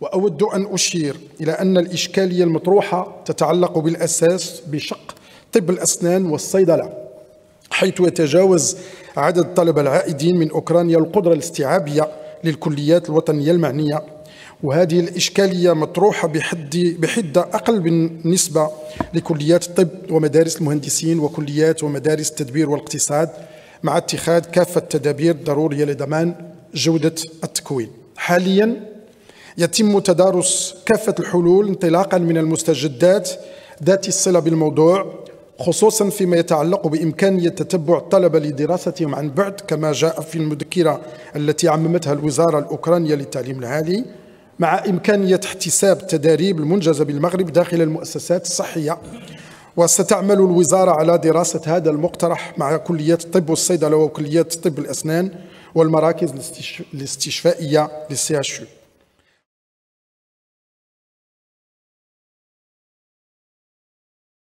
وأود أن أشير إلى أن الإشكالية المطروحة تتعلق بالأساس بشق طب الأسنان والصيدلة حيث يتجاوز عدد الطلبة العائدين من أوكرانيا القدرة الاستيعابية للكليات الوطنية المعنية. وهذه الإشكالية مطروحة بحد بحدة أقل بالنسبة لكليات الطب ومدارس المهندسين وكليات ومدارس التدبير والاقتصاد مع اتخاذ كافة التدابير الضرورية لضمان جودة التكوين. حاليا يتم تدارس كافة الحلول انطلاقا من المستجدات ذات الصلة بالموضوع خصوصا فيما يتعلق بإمكانية تتبع الطلبة لدراستهم عن بعد كما جاء في المذكرة التي عممتها الوزارة الأوكرانية للتعليم العالي مع إمكانية احتساب التداريب المنجزة بالمغرب داخل المؤسسات الصحية. وستعمل الوزارة على دراسة هذا المقترح مع كليات الطب والصيدلة وكليات طب الأسنان والمراكز الاستشفائية للسي